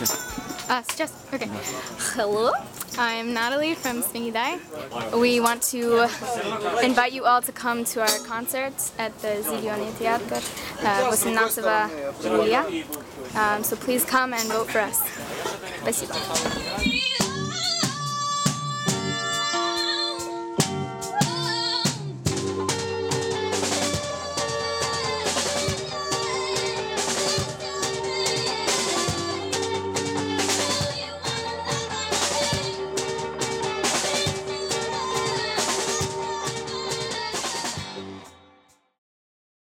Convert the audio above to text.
us just uh, okay. Hello, I'm Natalie from Sphingidae. We want to invite you all to come to our concert at the Zidione Theater, uh, Julia. Um, so please come and vote for us. Спасибо.